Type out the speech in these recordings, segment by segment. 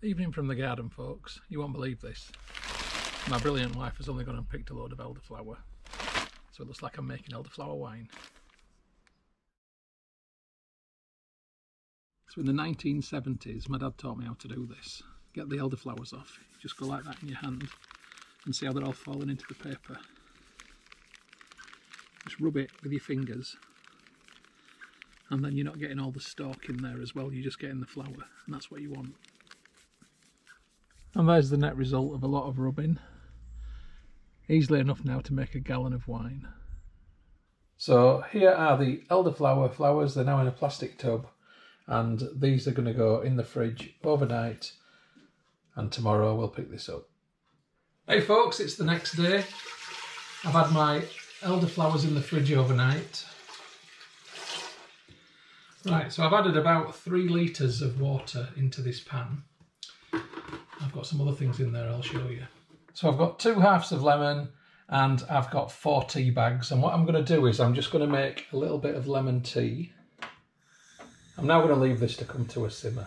Evening from the garden, folks. You won't believe this. My brilliant wife has only gone and picked a load of elderflower. So it looks like I'm making elderflower wine. So in the 1970s, my dad taught me how to do this. Get the elderflowers off. Just go like that in your hand and see how they're all falling into the paper. Just rub it with your fingers and then you're not getting all the stalk in there as well, you're just getting the flower and that's what you want. And there's the net result of a lot of rubbing. Easily enough now to make a gallon of wine. So here are the elderflower flowers, they're now in a plastic tub and these are going to go in the fridge overnight and tomorrow we'll pick this up. Hey folks, it's the next day. I've had my elderflowers in the fridge overnight. Right, so I've added about three litres of water into this pan. I've got some other things in there I'll show you. So I've got two halves of lemon and I've got four tea bags and what I'm going to do is I'm just going to make a little bit of lemon tea. I'm now going to leave this to come to a simmer.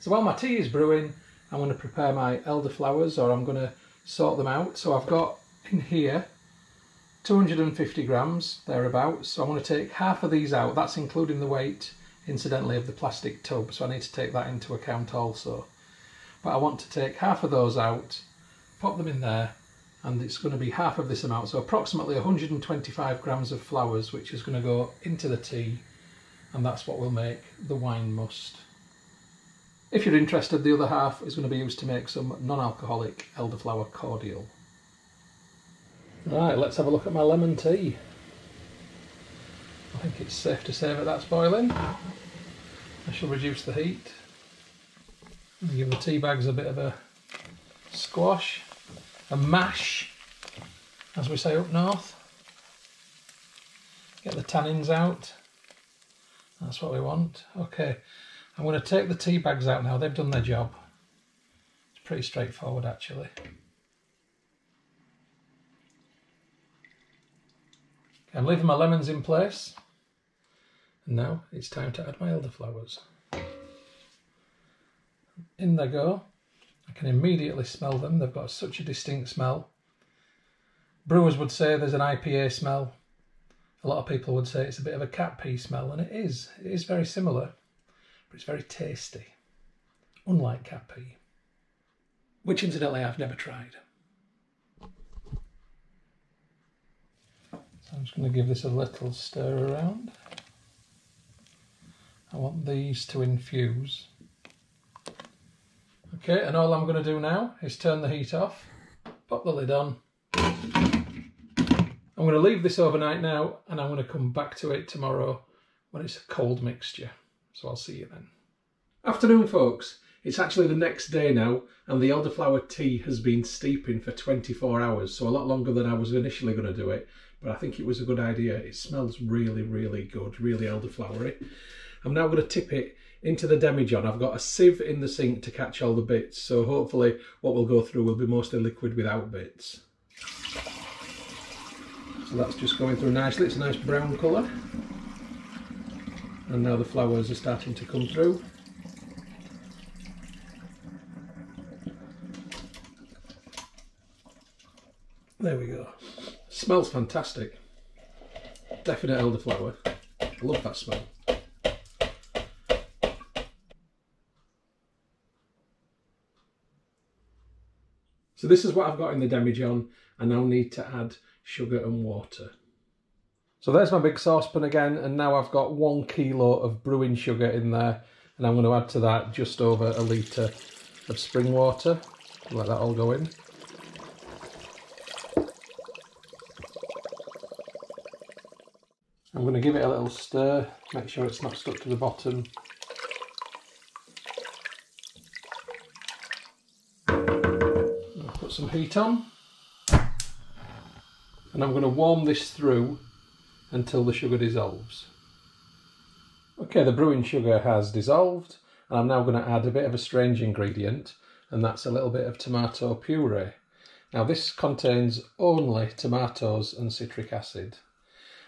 So while my tea is brewing I'm going to prepare my elderflowers or I'm going to sort them out. So I've got in here 250 grams thereabouts. So I'm going to take half of these out. That's including the weight incidentally of the plastic tub. So I need to take that into account also but I want to take half of those out, pop them in there, and it's going to be half of this amount, so approximately 125 grams of flowers, which is going to go into the tea, and that's what will make the wine must. If you're interested, the other half is going to be used to make some non-alcoholic elderflower cordial. Right, let's have a look at my lemon tea. I think it's safe to say that that's boiling. I shall reduce the heat. Give the tea bags a bit of a squash, a mash, as we say up north. Get the tannins out. That's what we want. Okay, I'm going to take the tea bags out now. They've done their job. It's pretty straightforward actually. I'm leaving my lemons in place. And now it's time to add my elderflowers in they go. I can immediately smell them. They've got such a distinct smell. Brewers would say there's an IPA smell. A lot of people would say it's a bit of a cat pee smell, and it is. It is very similar, but it's very tasty, unlike cat pee, which incidentally I've never tried. So I'm just going to give this a little stir around. I want these to infuse. Okay, and all I'm going to do now is turn the heat off, pop the lid on. I'm going to leave this overnight now and I'm going to come back to it tomorrow when it's a cold mixture. So I'll see you then. Afternoon folks, it's actually the next day now and the elderflower tea has been steeping for 24 hours, so a lot longer than I was initially going to do it, but I think it was a good idea. It smells really, really good, really elderflowery. I'm now going to tip it into the demijohn. I've got a sieve in the sink to catch all the bits, so hopefully what we'll go through will be mostly liquid without bits. So that's just going through nicely, it's a nice brown colour. And now the flowers are starting to come through. There we go. Smells fantastic. Definite elderflower. I love that smell. So this is what I've got in the demijohn. I now need to add sugar and water. So there's my big saucepan again and now I've got one kilo of brewing sugar in there and I'm going to add to that just over a litre of spring water. Let that all go in. I'm going to give it a little stir, make sure it's not stuck to the bottom some heat on and I'm going to warm this through until the sugar dissolves. Okay, the brewing sugar has dissolved and I'm now going to add a bit of a strange ingredient and that's a little bit of tomato puree. Now this contains only tomatoes and citric acid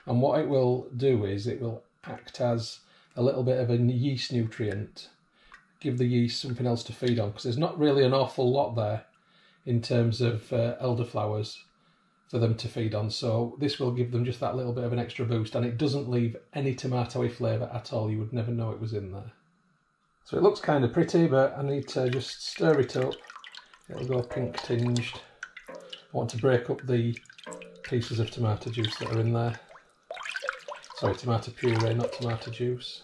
and what it will do is it will act as a little bit of a yeast nutrient give the yeast something else to feed on because there's not really an awful lot there in terms of uh, elderflowers for them to feed on. So this will give them just that little bit of an extra boost and it doesn't leave any tomatoey flavour at all. You would never know it was in there. So it looks kind of pretty, but I need to just stir it up. It'll go pink tinged. I want to break up the pieces of tomato juice that are in there. Sorry, tomato puree, not tomato juice.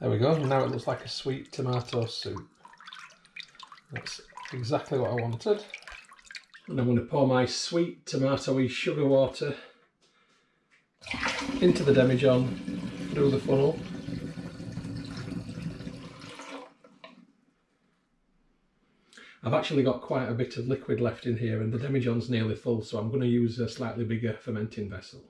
There we go. Now it looks like a sweet tomato soup. That's exactly what I wanted. And I'm going to pour my sweet tomatoey sugar water into the demijohn through the funnel. I've actually got quite a bit of liquid left in here and the demijohn's nearly full so I'm going to use a slightly bigger fermenting vessel.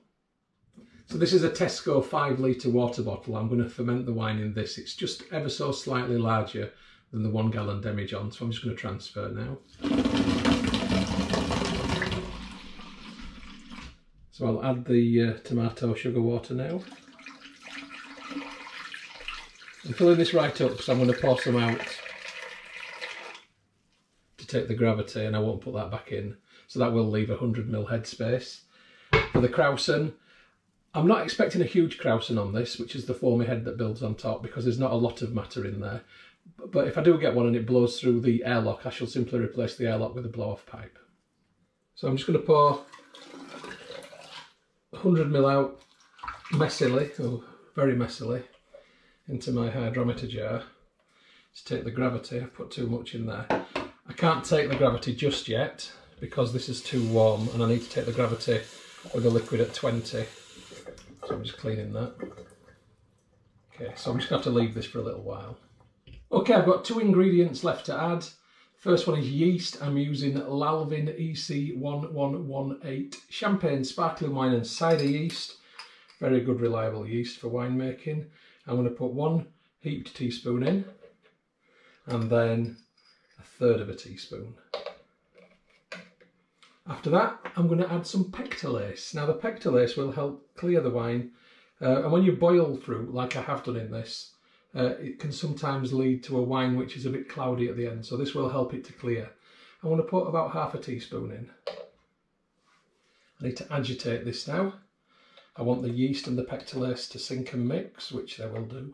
So this is a Tesco 5 litre water bottle. I'm going to ferment the wine in this. It's just ever so slightly larger than the one gallon demijohn so I'm just going to transfer now. So I'll add the uh, tomato sugar water now. I'm filling this right up because I'm going to pour some out to take the gravity and I won't put that back in. So that will leave a 100ml headspace. For the Krausen, I'm not expecting a huge Krausen on this, which is the foamy head that builds on top because there's not a lot of matter in there. But if I do get one and it blows through the airlock, I shall simply replace the airlock with a blow-off pipe. So I'm just going to pour 100ml out messily, or very messily, into my hydrometer jar to take the gravity. I've put too much in there. I can't take the gravity just yet because this is too warm and I need to take the gravity with the liquid at 20. So I'm just cleaning that. Okay, so I'm just going to have to leave this for a little while. Okay, I've got two ingredients left to add. First one is yeast. I'm using Lalvin EC1118 champagne, sparkling wine and cider yeast. Very good reliable yeast for winemaking. I'm going to put one heaped teaspoon in and then a third of a teaspoon. After that, I'm going to add some pectolase. Now the pectolase will help clear the wine. Uh, and when you boil fruit, like I have done in this, uh, it can sometimes lead to a wine which is a bit cloudy at the end. So this will help it to clear. I want to put about half a teaspoon in. I need to agitate this now. I want the yeast and the pectolase to sink and mix, which they will do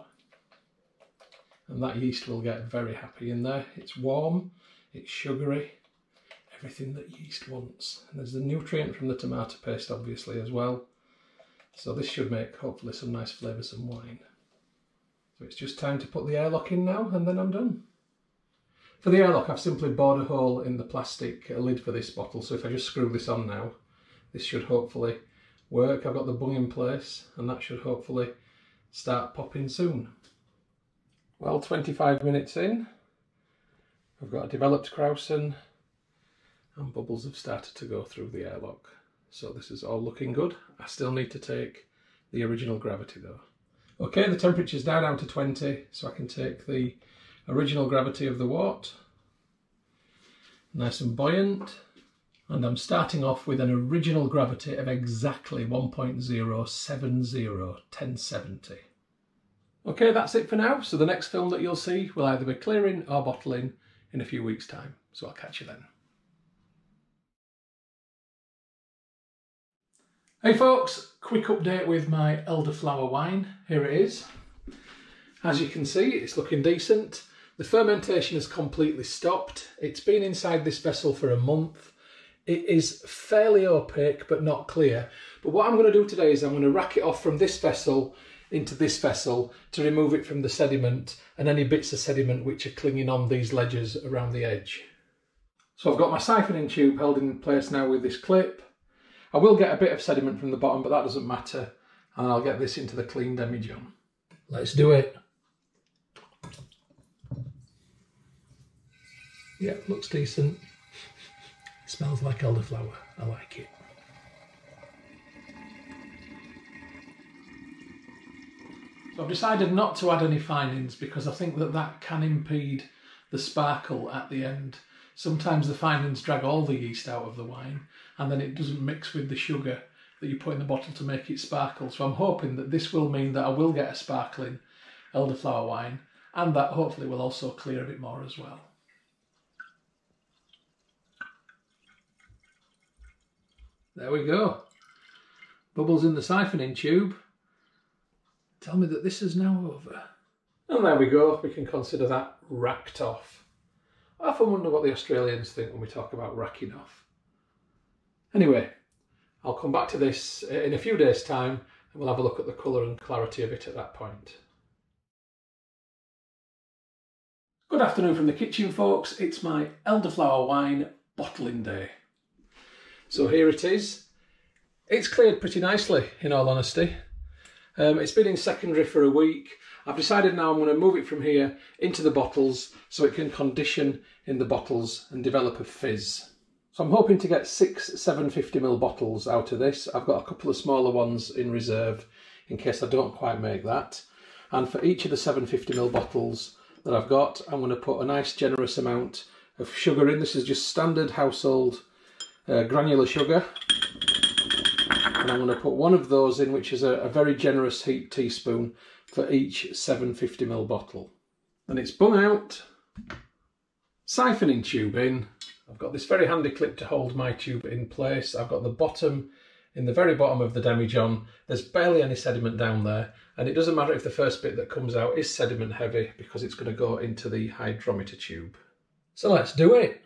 and that yeast will get very happy in there. It's warm, it's sugary, everything that yeast wants. And there's the nutrient from the tomato paste obviously as well. So this should make hopefully some nice flavoursome wine. It's just time to put the airlock in now and then I'm done. For the airlock I've simply bored a hole in the plastic uh, lid for this bottle so if I just screw this on now this should hopefully work. I've got the bung in place and that should hopefully start popping soon. Well, 25 minutes in, I've got a developed Krausen and bubbles have started to go through the airlock. So this is all looking good. I still need to take the original gravity though. Okay, the temperature's now down to 20, so I can take the original gravity of the wort. Nice and buoyant. And I'm starting off with an original gravity of exactly 1.070, 1070. Okay, that's it for now. So the next film that you'll see will either be clearing or bottling in a few weeks' time. So I'll catch you then. Hey folks, quick update with my elderflower wine. Here it is. As you can see, it's looking decent. The fermentation has completely stopped. It's been inside this vessel for a month. It is fairly opaque, but not clear. But what I'm going to do today is I'm going to rack it off from this vessel into this vessel to remove it from the sediment and any bits of sediment which are clinging on these ledges around the edge. So I've got my siphoning tube held in place now with this clip. I will get a bit of sediment from the bottom, but that doesn't matter. And I'll get this into the clean demijohn. Let's do it. Yeah, looks decent. It smells like elderflower. I like it. So I've decided not to add any finings because I think that that can impede the sparkle at the end. Sometimes the finings drag all the yeast out of the wine and then it doesn't mix with the sugar that you put in the bottle to make it sparkle. So I'm hoping that this will mean that I will get a sparkling elderflower wine and that hopefully will also clear a bit more as well. There we go. Bubbles in the siphoning tube. Tell me that this is now over. And there we go, we can consider that racked off. I often wonder what the Australians think when we talk about racking off. Anyway, I'll come back to this in a few days' time and we'll have a look at the colour and clarity of it at that point. Good afternoon from the kitchen, folks. It's my elderflower wine bottling day. So here it is. It's cleared pretty nicely, in all honesty. Um, it's been in secondary for a week. I've decided now I'm going to move it from here into the bottles so it can condition in the bottles and develop a fizz. So I'm hoping to get six 750ml bottles out of this. I've got a couple of smaller ones in reserve in case I don't quite make that. And for each of the 750ml bottles, that I've got. I'm going to put a nice generous amount of sugar in. This is just standard household uh, granular sugar. And I'm going to put one of those in, which is a, a very generous heap teaspoon for each 750ml bottle. And it's bung out, siphoning tube in. I've got this very handy clip to hold my tube in place. I've got the bottom in the very bottom of the demijohn. There's barely any sediment down there. And it doesn't matter if the first bit that comes out is sediment heavy because it's going to go into the hydrometer tube. So let's do it.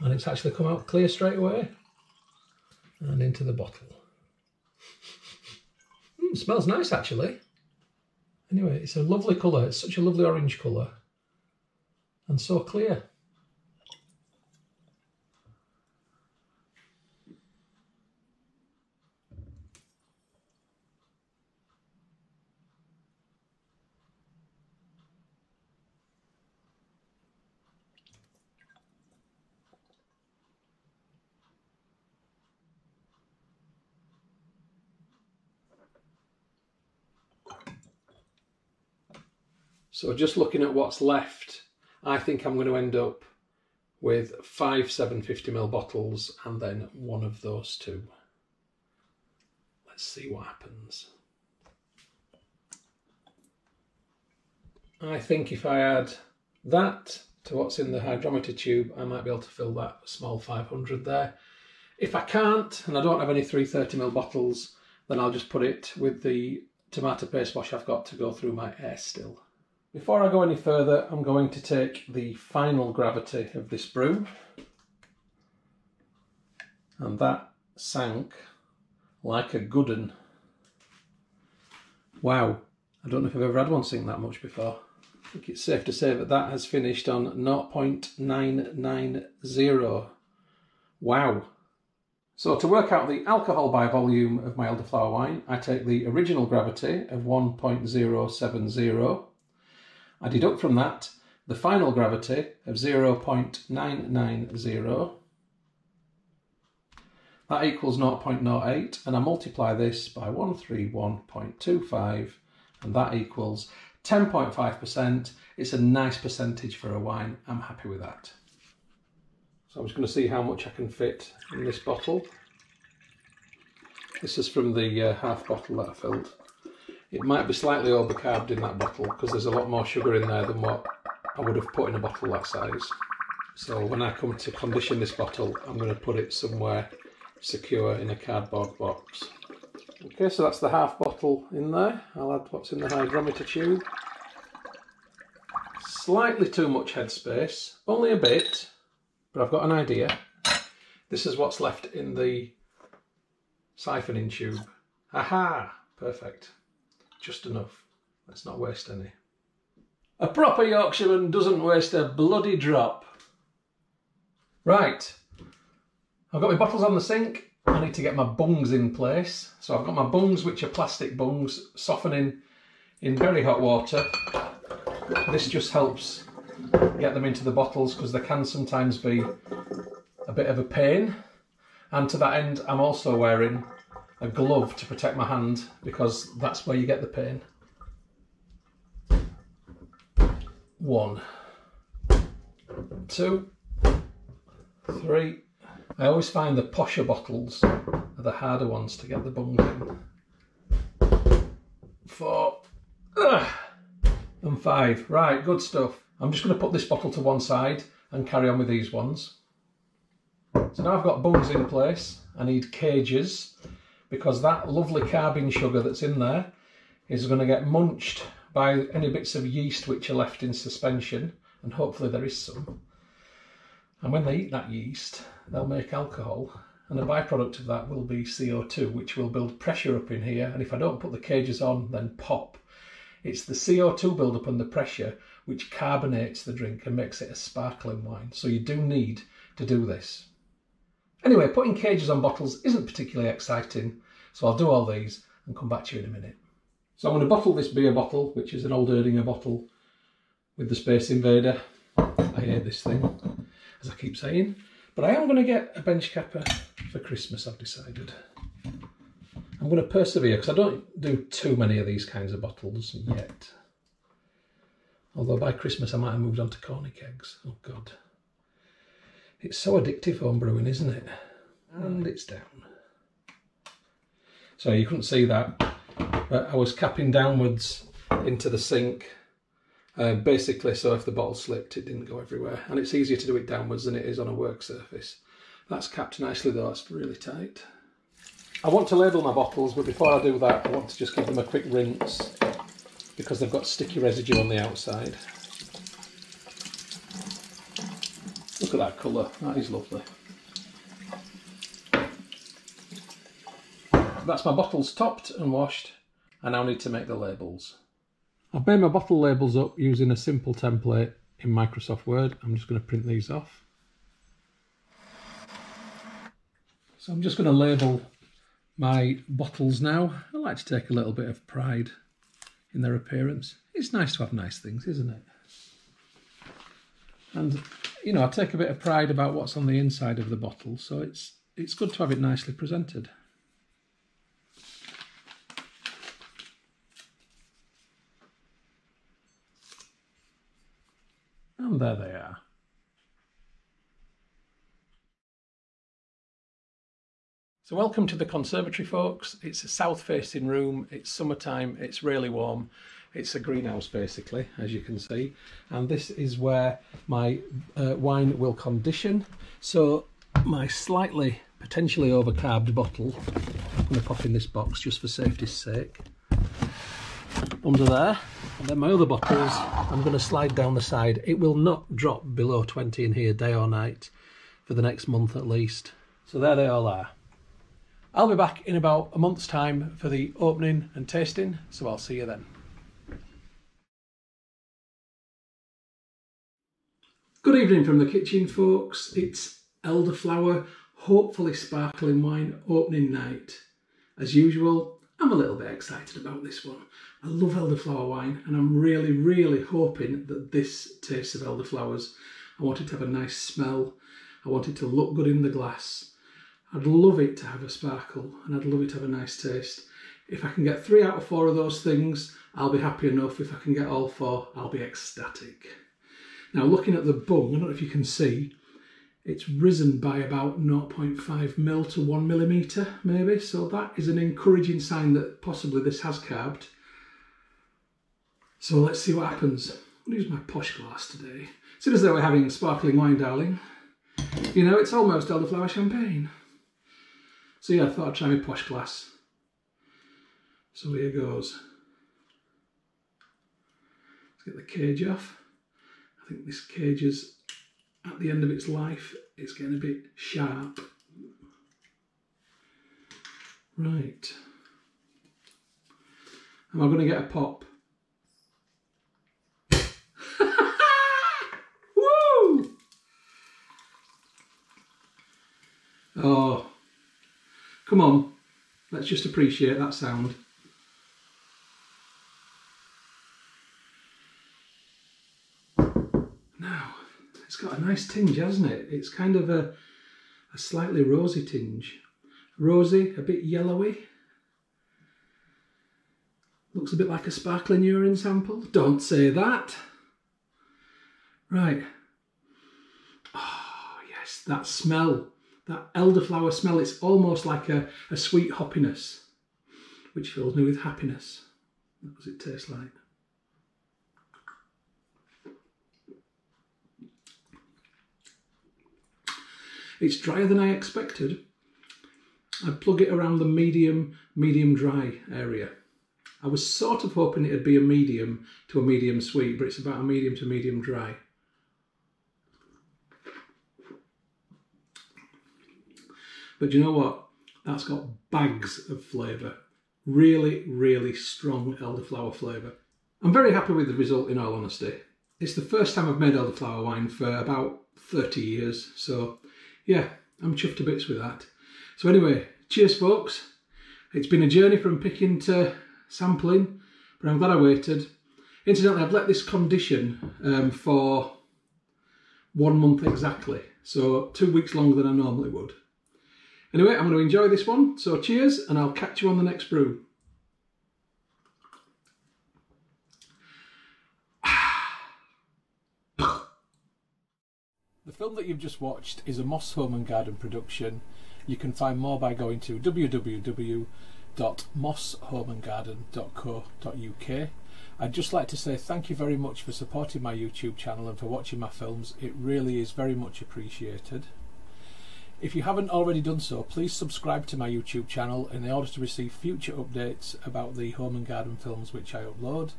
And it's actually come out clear straight away. And into the bottle. mm, smells nice actually. Anyway, it's a lovely colour. It's such a lovely orange colour. And so clear. So just looking at what's left, I think I'm going to end up with five 750ml bottles and then one of those two. Let's see what happens. I think if I add that to what's in the hydrometer tube, I might be able to fill that small 500 there. If I can't, and I don't have any 330ml bottles, then I'll just put it with the tomato paste wash I've got to go through my air still. Before I go any further, I'm going to take the final gravity of this brew. And that sank like a good. Wow, I don't know if I've ever had one sink that much before. I think it's safe to say that that has finished on 0.990. Wow. So to work out the alcohol by volume of my elderflower wine, I take the original gravity of 1.070 I deduct from that the final gravity of 0.990. That equals 0.08 and I multiply this by 131.25 and that equals 10.5%. It's a nice percentage for a wine. I'm happy with that. So I'm just going to see how much I can fit in this bottle. This is from the uh, half bottle that I filled. It might be slightly overcarbed in that bottle because there's a lot more sugar in there than what I would have put in a bottle that size. So when I come to condition this bottle, I'm going to put it somewhere secure in a cardboard box. Okay, so that's the half bottle in there. I'll add what's in the hydrometer tube. Slightly too much headspace, only a bit, but I've got an idea. This is what's left in the siphoning tube. Aha, perfect. Just enough. Let's not waste any. A proper Yorkshireman doesn't waste a bloody drop. Right. I've got my bottles on the sink. I need to get my bungs in place. So I've got my bungs, which are plastic bungs, softening in very hot water. This just helps get them into the bottles because they can sometimes be a bit of a pain. And to that end, I'm also wearing a glove to protect my hand because that's where you get the pain. One, two, three. I always find the posher bottles are the harder ones to get the bungs in. Four, Ugh. And five. Right, good stuff. I'm just going to put this bottle to one side and carry on with these ones. So now I've got bungs in place. I need cages because that lovely carbon sugar that's in there is going to get munched by any bits of yeast which are left in suspension and hopefully there is some. And when they eat that yeast, they'll make alcohol and a byproduct of that will be CO2 which will build pressure up in here and if I don't put the cages on then pop. It's the CO2 buildup and the pressure which carbonates the drink and makes it a sparkling wine. So you do need to do this. Anyway, putting cages on bottles isn't particularly exciting, so I'll do all these and come back to you in a minute. So I'm going to bottle this beer bottle, which is an old Erdinger bottle with the Space Invader. I hate this thing, as I keep saying. But I am going to get a bench capper for Christmas, I've decided. I'm going to persevere because I don't do too many of these kinds of bottles yet. Although by Christmas I might have moved on to corny kegs. Oh God. It's so addictive home brewing, isn't it? And it's down. So you couldn't see that, but I was capping downwards into the sink, uh, basically so if the bottle slipped it didn't go everywhere. And it's easier to do it downwards than it is on a work surface. That's capped nicely though, it's really tight. I want to label my bottles, but before I do that, I want to just give them a quick rinse because they've got sticky residue on the outside. Look at that colour, that is lovely. That's my bottles topped and washed. I now need to make the labels. I've made my bottle labels up using a simple template in Microsoft Word. I'm just going to print these off. So I'm just going to label my bottles now. I like to take a little bit of pride in their appearance. It's nice to have nice things, isn't it? And you know, I take a bit of pride about what's on the inside of the bottle, so it's it's good to have it nicely presented. And there they are. So welcome to the conservatory folks. It's a south facing room, it's summertime, it's really warm. It's a greenhouse basically, as you can see. And this is where my uh, wine will condition. So my slightly, potentially overcarbed bottle, I'm going to pop in this box just for safety's sake, under there. And then my other bottles, I'm going to slide down the side. It will not drop below 20 in here day or night for the next month at least. So there they all are. I'll be back in about a month's time for the opening and tasting, so I'll see you then. Good evening from the kitchen, folks. It's elderflower, hopefully sparkling wine opening night. As usual, I'm a little bit excited about this one. I love elderflower wine, and I'm really, really hoping that this tastes of elderflowers. I want it to have a nice smell. I want it to look good in the glass. I'd love it to have a sparkle, and I'd love it to have a nice taste. If I can get three out of four of those things, I'll be happy enough. If I can get all four, I'll be ecstatic. Now looking at the bung, I don't know if you can see, it's risen by about 0.5 mil to 1 millimetre maybe, so that is an encouraging sign that possibly this has carbed. So let's see what happens. I'll use my posh glass today. Seems as though we're having sparkling wine, darling. You know, it's almost elderflower champagne. So yeah, I thought I'd try my posh glass. So here goes. Let's get the cage off think this cage is at the end of its life, it's getting a bit sharp. Right. Am I going to get a pop? Woo! Oh, come on. Let's just appreciate that sound. got nice tinge, hasn't it? It's kind of a, a slightly rosy tinge. Rosy, a bit yellowy. Looks a bit like a sparkling urine sample. Don't say that. Right. Oh, yes, that smell. That elderflower smell. It's almost like a, a sweet hoppiness, which fills me with happiness. What does it taste like? It's drier than I expected. I plug it around the medium, medium dry area. I was sort of hoping it'd be a medium to a medium sweet, but it's about a medium to medium dry. But you know what? That's got bags of flavour. Really, really strong elderflower flavour. I'm very happy with the result in all honesty. It's the first time I've made elderflower wine for about 30 years, so yeah, I'm chuffed to bits with that. So anyway, cheers folks. It's been a journey from picking to sampling, but I'm glad I waited. Incidentally, I've let this condition um, for one month exactly, so two weeks longer than I normally would. Anyway, I'm going to enjoy this one, so cheers, and I'll catch you on the next brew. The film that you've just watched is a Moss Home and Garden production. You can find more by going to www.mosshomeandgarden.co.uk. I'd just like to say thank you very much for supporting my YouTube channel and for watching my films. It really is very much appreciated. If you haven't already done so, please subscribe to my YouTube channel in order to receive future updates about the home and garden films which I upload.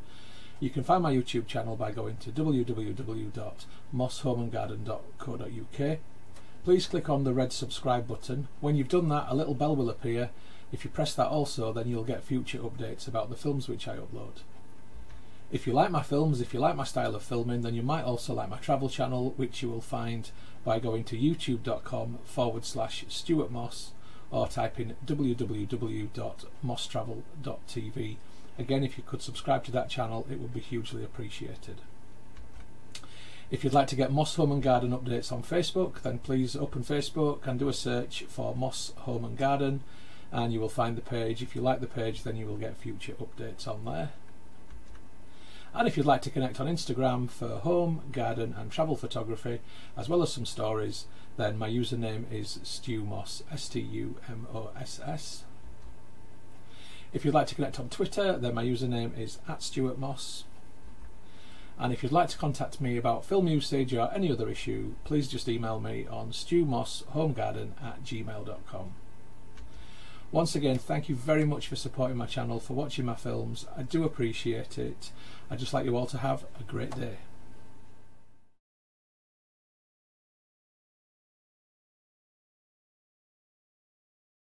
You can find my YouTube channel by going to www.mosshomeandgarden.co.uk. Please click on the red subscribe button. When you've done that, a little bell will appear. If you press that also, then you'll get future updates about the films which I upload. If you like my films, if you like my style of filming, then you might also like my travel channel, which you will find by going to youtube.com forward slash Stuart Moss or type in www.mosstravel.tv Again, if you could subscribe to that channel, it would be hugely appreciated. If you'd like to get Moss Home and Garden updates on Facebook, then please open Facebook and do a search for Moss Home and Garden, and you will find the page. If you like the page, then you will get future updates on there. And if you'd like to connect on Instagram for home, garden, and travel photography, as well as some stories, then my username is Stu Moss, S T U M O S S. If you'd like to connect on Twitter, then my username is at Stuart Moss. And if you'd like to contact me about film usage or any other issue, please just email me on stumosshomegarden at gmail.com. Once again, thank you very much for supporting my channel, for watching my films. I do appreciate it. I'd just like you all to have a great day.